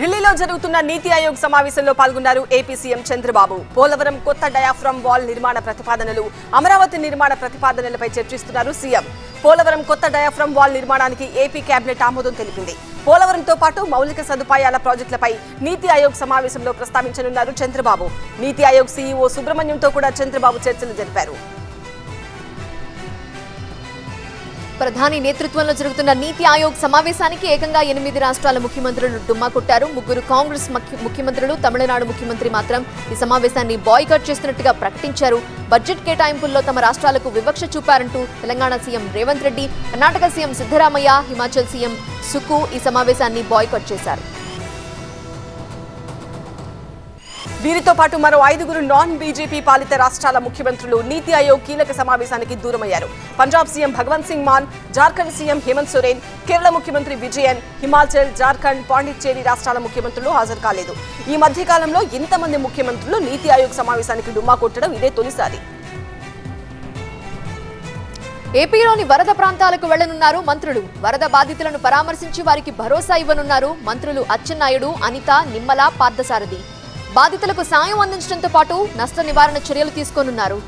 ఢిల్లీలో జరుగుతున్న నీతి ఆయోగ్ సమావేశంలో పాల్గొన్నారు ఏపీ సీఎం చంద్రబాబు. పోలవరం కొత్త డయాఫ్రమ్ వాల్ నిర్మాణ ప్రతిపాదనలు అమరావతి నిర్మాణ ప్రతిపాదనలపై చర్చిస్తున్నారు సీఎం. పోలవరం కొత్త డయాఫ్రమ్ వాల్ నిర్మాణానికి ఏపీ కేబినెట్ ఆమోదం తెలిపింది. పోలవరంతో పాటు మౌలిక సదుపాయాల ప్రాజెక్టులపై నీతి ఆయోగ్ సమావేశంలో ప్రస్తావించనున్నారు చంద్రబాబు. నీతి ఆయోగ్ సీఈఓ సుబ్రహ్మణ్యంతో కూడా చంద్రబాబు చర్చలు జరిపారు. ప్రధాని నేతృత్వంలో జరుగుతున్న నీతి ఆయోగ్ సమావేశానికి ఏకంగా ఎనిమిది రాష్ట్రాల ముఖ్యమంత్రులు డుమ్మా కొట్టారు. ముగ్గురు కాంగ్రెస్ ముఖ్య- ముఖ్యమంత్రులు తమిళనాడు ముఖ్యమంత్రి మాత్రం ఈ సమావేశాన్ని బాయ్కట్ చేస్తున్నట్టుగా ప్రకటించారు. బడ్జెట్ కేటాయింపుల్లో తమ రాష్ట్రాలకు వివక్ష చూపారంటూ Telangana CM Revanth Reddy Karnataka CM Siddaramaiah Himachal CM Sukhu ఈ సమావేశాన్ని బాయ్కాట్ చేశారు. వీరితో పాటు మరో ఐదుగురు నాన్ బీజేపీ పాలిత రాష్ట్రాల ముఖ్యమంత్రులు నీతి ఆయోగ్ కీలక సమావేశానికి దూరమయ్యారు. పంజాబ్ సీఎం భగవంత్ సింగ్ మాన్ జార్ఖండ్ సీఎం హేమంత్ సోరెన్ కేరళ ముఖ్యమంత్రి విజయన్ హిమాచల్ జార్ఖండ్ పాండిచ్చేరి రాష్ట్రాల ముఖ్యమంత్రులు హాజరు కాలేదు. ఈ మధ్య కాలంలో ఇంతమంది ముఖ్యమంత్రులు నీతి ఆయోగ్ సమావేశానికి డుమ్మా కొట్టడం ఇదే తొలిసారి. ఏపీలోని వరద ప్రాంతాలకు వెళ్ళనున్నారు మంత్రులు. వరద బాధితులను పరామర్శించి వారికి భరోసా ఇవ్వనున్నారు మంత్రులు అచ్చెన్నాయుడు అనిత నిమ్మల పార్థసారథి. బాధితులకు సాయం అందించడంతో పాటు నష్ట నివారణ చర్యలు తీసుకోనున్నారు.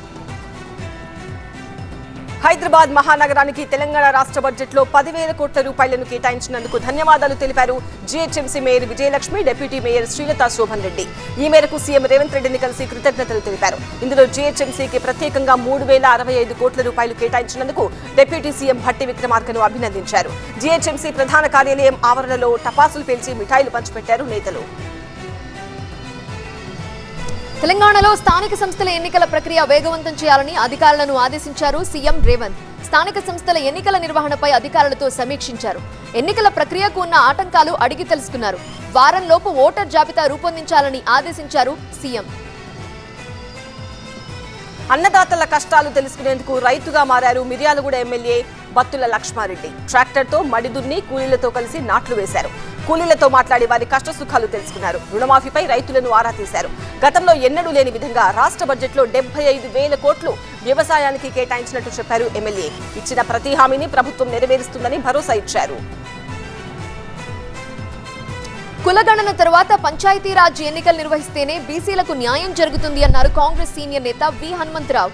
హైదరాబాద్ మహానగరానికి తెలంగాణ రాష్ట్ర బడ్జెట్లో పదివేల కోట్ల రూపాయలను కేటాయించినందుకు ధన్యవాదాలు తెలిపారు GHMC mayor Vijayalakshmi deputy mayor Srilatha Shobhan Reddy. ఈ మేరకు సీఎం రేవంత్ రెడ్డిని కలిసి కృతజ్ఞతలు తెలిపారు. ఇందులో జీహెచ్ఎంసీకి ప్రత్యేకంగా మూడు వేల అరవై ఐదు కోట్ల రూపాయలు కేటాయించినందుకు డిప్యూటీ సీఎం భట్టి విక్రమార్కను అభినందించారు. జీహెచ్ఎంసీ ప్రధాన కార్యాలయం ఆవరణలో టపాసులు పేల్చి మిఠాయిలు పంచిపెట్టారు నేతలు. తెలంగాణలో స్థానిక సంస్థల ఎన్నికల ప్రక్రియ వేగవంతం చేయాలని అధికారులను ఆదేశించారు సీఎం రేవంత్. స్థానిక సంస్థల ఎన్నికల నిర్వహణపై అధికారులతో సమీక్షించారు. ఎన్నికల ప్రక్రియకు ఉన్న ఆటంకాలు అడిగి తెలుసుకున్నారు. వారంలోపు ఓటర్ జాబితా రూపొందించాలని ఆదేశించారు సీఎం. అన్నదాతల కష్టాలు తెలుసుకునేందుకు రైతుగా మారారు మిర్యాలగూడ ఎమ్మెల్యే బత్తుల లక్ష్మారెడ్డి. ట్రాక్టర్తో మడిదున్ని కూలీలతో కలిసి నాట్లు వేశారు. కూలీలతో మాట్లాడి వారి కష్ట సుఖాలు తెలుసుకున్నారు. రుణమాఫీపై రైతులను ఆరా తీశారు. గతంలో ఎన్నడూ లేని విధంగా రాష్ట్ర బడ్జెట్లో డెబ్బై ఐదు వేల కోట్లు వ్యవసాయానికి కేటాయించినట్టు చెప్పారు ఎమ్మెల్యే. ఇచ్చిన ప్రతి హామీని ప్రభుత్వం నెరవేరుస్తుందని భరోసా ఇచ్చారు. కులగణన తర్వాత పంచాయతీరాజ్ ఎన్నికలు నిర్వహిస్తేనే బీసీలకు న్యాయం జరుగుతుంది అన్నారు కాంగ్రెస్ సీనియర్ నేత వి హనుమంతరావు.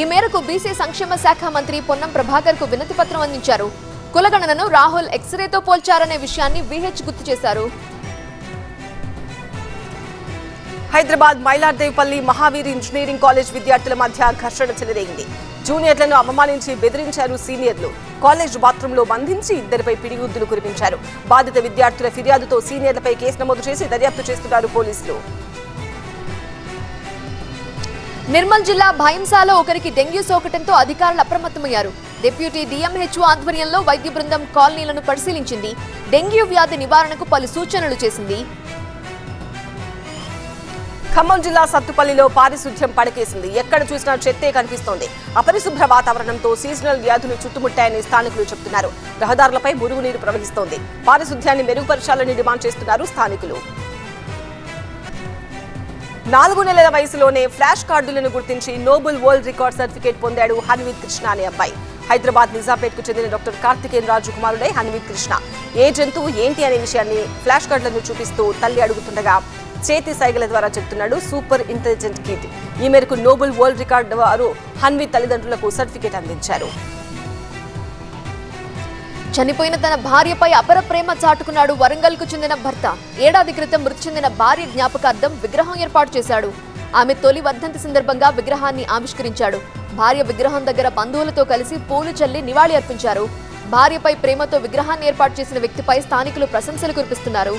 ఈ మేరకు బీసీ సంక్షేమ శాఖ మంత్రి పొన్నం ప్రభాకర్కు వినతి పత్రం అందించారు. కులగణనను రాహుల్ ఎక్స్రేతో పోల్చారనే విషయాన్ని విహెచ్ గుర్తు చేశారు. హైదరాబాద్ మైలార్దేవ్పల్లి మహావీర్ ఇంజనీరింగ్ కాలేజ్ విద్యార్థుల మధ్య ఘర్షణ చెలరేగింది. జూనియర్లను అవమానించి బెదిరించారు సీనియర్లు. కాలేజ్ బాత్రూంలో బంధించి ఇద్దరిపై పిడిగుద్దులు కురిపించారు. బాధిత విద్యార్థుల ఫిర్యాదుతో సీనియర్లపై కేసు నమోదు చేసి దర్యాప్తు చేస్తున్నారు పోలీసులు. నిర్మల్ జిల్లా భయంసాలో ఒకరికి డెంగ్యూ సోకటంతో అధికారులు అప్రమత్తమయ్యారు. డిప్యూటీ డిఎంహెచ్ఓ ఆధ్వర్యంలో వైద్య బృందం కాలనీలను పరిశీలించింది. డెంగ్యూ వ్యాధి నివారణకు పలు సూచనలు చేసింది. ఖమ్మం జిల్లా సత్తుపల్లిలో పారిశుధ్యం పడకేసింది. ఎక్కడ చూసినా చెత్తే కనిపిస్తోంది. అపరిశుభ్ర వాతావరణంతో సీజనల్ వ్యాధులు చుట్టుముట్టాయని స్థానికులు చెబుతున్నారు రహదారులపై మురుగునీరు ప్రవహిస్తోంది. పారిశుధ్యాన్ని మెరుగుపరచాలని డిమాండ్ చేస్తున్నారు స్థానికులు. నాలుగు నెలల వయసులోనే ఫ్లాష్ కార్డులను గుర్తించి నోబెల్ వరల్డ్ రికార్డ్ సర్టిఫికేట్ పొందాడు హన్వీత్ కృష్ణ అనే అబ్బాయి. హైదరాబాద్ నిజాపేట్కు చెందిన డాక్టర్ కార్తికేయన్ రాజు కుమారుడే హన్వీత్ కృష్ణ. ఏ జంతువు ఏంటి అనే విషయాన్ని ఫ్లాష్ కార్డులను చూపిస్తూ తల్లి అడుగుతుండగా చేతి సైగల ద్వారా చెప్తున్నాడు సూపర్ ఇంటెలిజెంట్ కిడ్ ఈ మేరకు నోబెల్ వరల్డ్ రికార్డు వారు హన్వి తల్లిదండ్రులకు సర్టిఫికేట్ అందించారు. చనిపోయిన తన భార్యపై అపర ప్రేమ చాటుకున్నాడు వరంగల్కు చెందిన భర్త. ఏడాది క్రితం మృతి చెందిన భార్య జ్ఞాపకార్థం విగ్రహం ఏర్పాటు చేశాడు. ఆమె తొలి వర్ధంతి సందర్భంగా విగ్రహాన్ని ఆవిష్కరించాడు. భార్య విగ్రహం దగ్గర బంధువులతో కలిసి పూలు చల్లి నివాళి అర్పించారు. భార్యపై ప్రేమతో విగ్రహాన్ని ఏర్పాటు చేసిన వ్యక్తిపై స్థానికులు ప్రశంసలు కురిపిస్తున్నారు.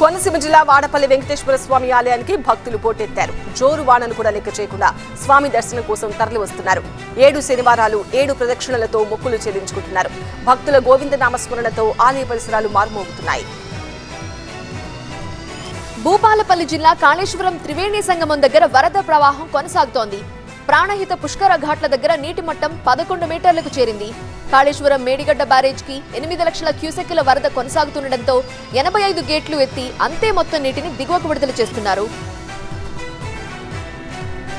కోనసీమ జిల్లా వాడపల్లి వెంకటేశ్వర స్వామి ఆలయానికి భక్తులు పోటెత్తారు. జోరు వానను కూడా లెక్క చేయకుండా స్వామి దర్శనం కోసం తరలి వస్తున్నారు. ఏడు శనివారాలు ఏడు ప్రదక్షిణలతో మొక్కులు చెల్లించుకుంటున్నారు. భక్తుల గోవింద నామస్మరణతో ఆలయ పరిసరాలు మారుమోగుతున్నాయి. భూపాలపల్లి జిల్లా కాళేశ్వరం త్రివేణి సంగమం దగ్గర వరద ప్రవాహం కొనసాగుతోంది. ప్రాణహిత పుష్కర ఘాట్ల దగ్గర నీటి మట్టం పదకొండు మీటర్లకు చేరింది. కాళేశ్వరం మేడిగడ్డ బ్యారేజ్కి ఎనిమిది లక్షల క్యూసెక్కుల వరద కొనసాగుతుండటంతో ఎనభై ఐదు గేట్లు ఎత్తి అంతే మొత్తం నీటిని దిగువకు విడుదల చేస్తున్నారు.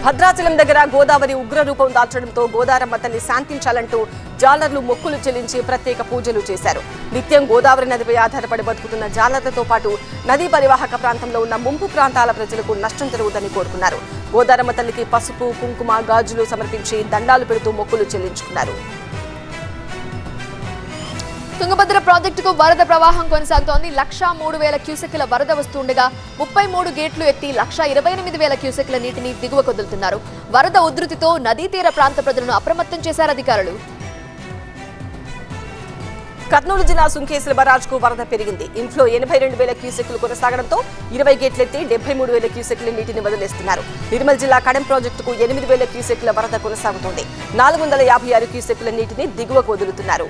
భద్రాచలం దగ్గర గోదావరి ఉగ్రరూపం దాల్చడంతో గోదారమ్మ తల్లి శాంతించాలంటూ జాలర్లు మొక్కులు చెల్లించి ప్రత్యేక పూజలు చేశారు. నిత్యం గోదావరి నదిపై ఆధారపడి బతుకుతున్న జాలర్లతో పాటు నదీ పరివాహక ప్రాంతంలో ఉన్న ముంపు ప్రాంతాల ప్రజలకు నష్టం జరుగుదని కోరుకున్నారు. గోదారమ్మ తల్లికి పసుపు కుంకుమ గాజులు సమర్పించి దండాలు పెడుతూ మొక్కులు చెల్లించుకున్నారు. తుంగభద్ర ప్రాజెక్టుకు వరద ప్రవాహం కొనసాగుతోంది. లక్ష మూడు వేల క్యూసెక్ల వరద వస్తుండగా ముప్పై మూడు గేట్లు ఎత్తి లక్ష ఇరవై ఎనిమిది వేల క్యూసెక్ల నీటిని దిగువ కొదులుతున్నారు. వరద ఉధృతితో నదీ తీర ప్రాంత ప్రజలను అప్రమత్తం చేశారు అధికారులు. కర్నూలు జిల్లా సుంకేశ్వర బరాజ్కు వరద పెరిగింది. ఇంట్లో ఎనభై రెండు వేల క్యూసెక్లు కొనసాగడంతో ఇరవై గేట్లెత్తి డెబ్బై మూడు వేల క్యూసెక్ల నీటిని వదిలేస్తున్నారు. నిర్మల్ జిల్లా కడెం ప్రాజెక్టుకు ఎనిమిది వేల క్యూసెక్ల వరద కొనసాగుతోంది. నాలుగు వందల యాభై ఆరు క్యూసెక్ల నీటిని దిగువకు వదులుతున్నారు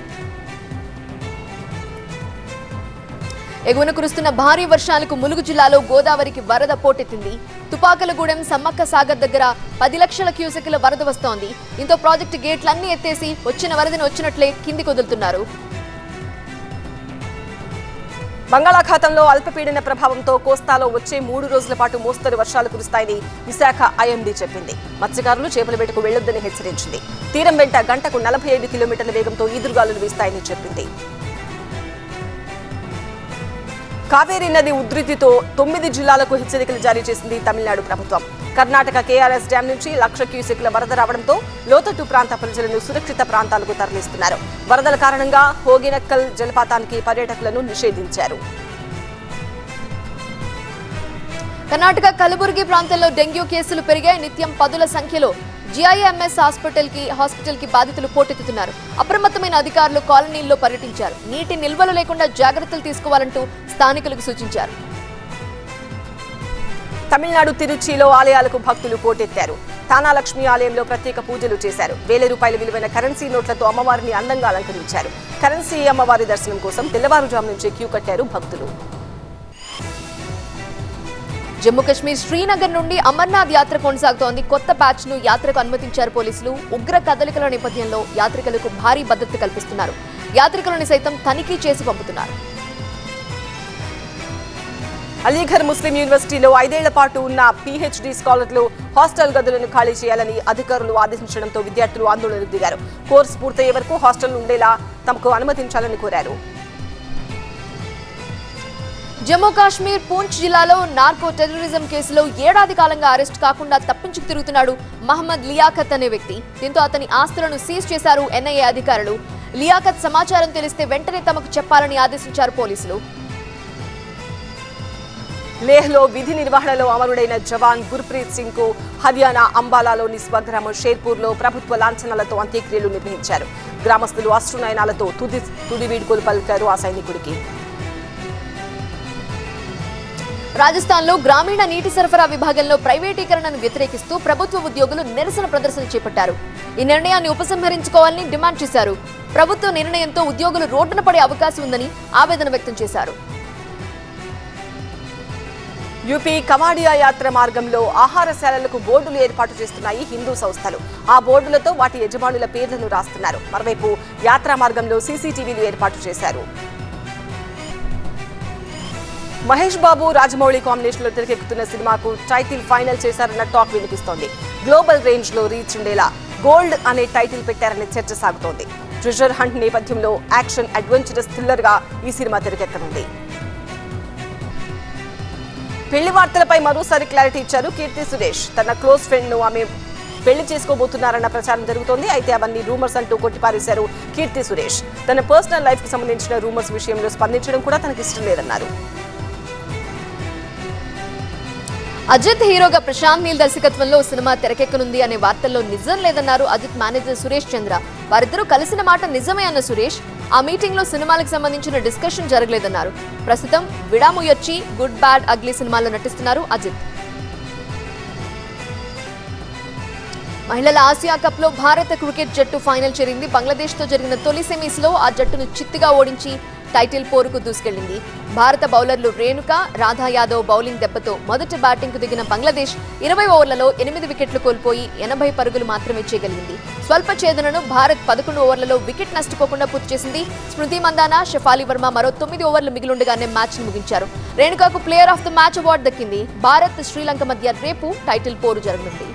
ఎగువన కురుస్తున్న భారీ వర్షాలకు ములుగు జిల్లాలో గోదావరికి వరద పోటెత్తింది. తుపాకలగూడెం సమ్మక్క సాగర్ దగ్గర పది లక్షల క్యూసెక్ల వరద వస్తోంది. దీంతో ప్రాజెక్టు గేట్లన్నీ ఎత్తేసి వచ్చిన వరదని వచ్చినట్లే కిందికి వదులుతున్నారు. బంగాళాఖాతంలో అల్పపీడన ప్రభావంతో కోస్తాలో వచ్చే మూడు రోజుల పాటు మోస్తరు వర్షాలు కురుస్తాయని విశాఖ ఐఎండీ చెప్పింది. మత్స్యకారులు చేపల వేటకు వెళ్ళొద్దని హెచ్చరించింది. తీరం వెంట గంటకు నలభై ఐదు కిలోమీటర్ల వేగంతో ఈదురుగాలులు వీస్తాయని చెప్పింది. కావేరీ నది ఉధృతితో తొమ్మిది జిల్లాలకు హెచ్చరికలు జారీ చేసింది తమిళనాడు ప్రభుత్వం. కర్ణాటక కేఆర్ఎస్ డ్యాం నుంచి లక్ష క్యూసెక్ల వరద రావడంతో లోతట్టు ప్రాంత ప్రజలను సురక్షిత ప్రాంతాలకు తరలిస్తున్నారు. వరదల కారణంగా హోగినక్కల్ జలపాతానికి పర్యాటకులను నిషేధించారు. కర్ణాటక కలబుర్గి ప్రాంతంలో డెంగ్యూ కేసులు పెరిగాయి. నిత్యం పదుల సంఖ్యలో జిఐఎంఎస్ హాస్పిటల్కి హాస్పిటల్కి బాధితులు పోటెత్తుతున్నారు. అప్రమత్తమైన అధికారులు కాలనీల్లో పర్యటించారు. నీటి నిల్వలు లేకుండా జాగ్రత్తలు తీసుకోవాలంటూ స్థానికులకు సూచించారు. తమిళనాడు తిరుచిలో ఆలయాలకు భక్తులు పోటెత్తారు. తానాలక్ష్మి ఆలయంలో ప్రత్యేక పూజలు చేశారు. వేల రూపాయల విలువైన కరెన్సీ నోట్లతో అమ్మవారిని అందంగా అలంకరించారు. కరెన్సీ అమ్మవారి దర్శనం కోసం తెల్లవారుజాము నుంచి క్యూ కట్టారు భక్తులు. జమ్మూ కాశ్మీర్ శ్రీనగర్ నుండి అమర్నాథ్ యాత్ర కొనసాగుతోంది. కొత్త బ్యాచ్ను యాత్రకు అనుమతించారు పోలీసులు. ఉగ్ర కదలికల నేపథ్యంలో యాత్రికులకు భారీ భద్రత కల్పిస్తున్నారు. యాత్రికులను సైతం తనిఖీ చేసి పంపుతున్నారు. అలీఘర్ ముస్లిం యూనివర్సిటీలో ఐదేళ్ళ పాటు ఉన్న పీహెచ్డీ స్కాలర్లు హాస్టల్ గదులను ఖాళీ చేయాలని అధికారులు ఆదేశించడంతో విద్యార్థులు ఆందోళనకు దిగారు. కోర్సు పూర్తయ్యే వరకు హాస్టల్ ఉండేలా తమకు అనుమతించాలని కోరారు. జమ్మూ కాశ్మీర్ పూంచ్ జిల్లాలో నార్కో టెర్రరిజం కేసులో ఏడాది కాలంగా అరెస్ట్ కాకుండా తప్పించుకు తిరుగుతున్నాడు మహమ్మద్ లియాఖత్ అనే వ్యక్తి. దీంతో అతని ఆస్తులను సీజ్ చేశారు ఎన్ఐఏ అధికారులు. లియాఖత్ సమాచారం తెలిస్తే వెంటనే తమకు చెప్పాలని ఆదేశించారు పోలీసులు. లేహ్లో విధి నిర్వహణలో అమరుడైన జవాన్ గుర్ప్రీత్ సింగ్కు హర్యానా అంబాలాలోని స్వగ్రామం షేర్పూర్లో ప్రభుత్వ లాంఛనాలతో అంత్యక్రియలు నిర్వహించారు. గ్రామస్తులు అశ్రునయనాలతో తుది తుది వీడ్కోలు పలికారు ఆ సైనికుడికి. రాజస్థాన్లో గ్రామీణ నీటి సరఫరా విభాగంలో ప్రైవేటీకరణను వ్యతిరేకిస్తూ ప్రభుత్వ ఉద్యోగులు నిరసన ప్రదర్శన చేపట్టారు. ఈ నిర్ణయాన్ని ఉపసంహరించుకోవాలని డిమాండ్ చేశారు. ప్రభుత్వ నిర్ణయంతో ఉద్యోగులు రోడ్డున పడే అవకాశం ఉందని ఆవేదన వ్యక్తం చేశారు. యూపీ కమాడియా యాత్ర మార్గంలో ఆహారశాలలకు బోర్డులు ఏర్పాటు చేస్తున్నాయి హిందూ సంస్థలు. ఆ బోర్డులతో వాటి యజమానుల పేర్లను రాస్తున్నారు. మరోవైపు యాత్రా మార్గంలో సీసీటీవీలు ఏర్పాటు చేశారు. మహేష్ బాబు రాజమౌళి కాంబినేషన్లో తెరకెక్కుతున్న సినిమాకు టైటిల్ ఫైనల్ చేశారన్న టాక్ వినిపిస్తోంది. గ్లోబల్ రేంజ్లో రీచ్ ఉండేలా గోల్డ్ అనే టైటిల్ పెట్టారనే చర్చ సాగుతోంది. ట్రెజర్ హంట్ నేపథ్యంలో యాక్షన్ అడ్వెంచరస్ థ్రిల్లర్గా ఈ సినిమా తెరకెక్కనుంది. పెళ్ళి వార్తలపై మరోసారి క్లారిటీ ఇచ్చారు కీర్తి సురేష్. తన క్లోజ్ ఫ్రెండ్ను ఆమె పెళ్ళి చేసుకోబోతున్నారన్న ప్రచారం జరుగుతోంది. అయితే అవన్నీ రూమర్స్ అంటూ కొట్టిపారేశారు కీర్తి సురేష్. తన పర్సనల్ లైఫ్కి సంబంధించిన రూమర్స్ విషయంలో స్పందించడం కూడా తనకి ఇష్టం లేదన్నారు. అజిత్ హీరోగా ప్రశాంత్ నీల్ దర్శకత్వంలో సినిమా తెరకెక్కనుంది అనే వార్తల్లో నిజం లేదన్నారు అజిత్ మేనేజర్ సురేష్ చంద్ర. వారిద్దరూ కలిసిన మాట నిజమే అన్న సురేష్ ఆ మీటింగ్లో సినిమాలకు సంబంధించిన డిస్కషన్ జరగలేదన్నారు. ప్రస్తుతం విడాముయొచ్చి గుడ్ బ్యాడ్ అగ్లీ సినిమాల్లో నటిస్తున్నారు అజిత్. మహిళల ఆసియా కప్లో భారత క్రికెట్ జట్టు ఫైనల్ చేరింది. బంగ్లాదేశ్తో జరిగిన తొలి సెమీస్లో ఆ జట్టును చిత్తుగా ఓడించి టైటిల్ పోరుకు దూసుకెళ్ళింది భారత బౌలర్లు రేణుక రాధా యాదవ్ బౌలింగ్ దెబ్బతో మొదటి బ్యాటింగ్కు దిగిన బంగ్లాదేశ్ ఇరవై ఓవర్లలో ఎనిమిది వికెట్లు కోల్పోయి ఎనభై పరుగులు మాత్రమే చేయగలిగింది. స్వల్ప ఛేదనను భారత్ పదకొండు ఓవర్లలో వికెట్ నష్టపోకుండా పూర్తి చేసింది. స్మృతి మందాన షఫాలి వర్మ మరో తొమ్మిది ఓవర్లు మిగిలుండగానే మ్యాచ్ ముగించారు. రేణుకాకు player of the match award దక్కింది. భారత్ శ్రీలంక మధ్య రేపు టైటిల్ పోరు జరగనుంది.